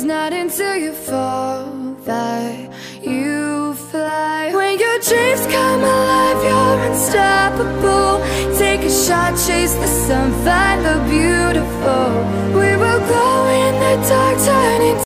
It's not until you fall that you fly. When your dreams come alive, you're unstoppable. Take a shot, chase the sun, find the beautiful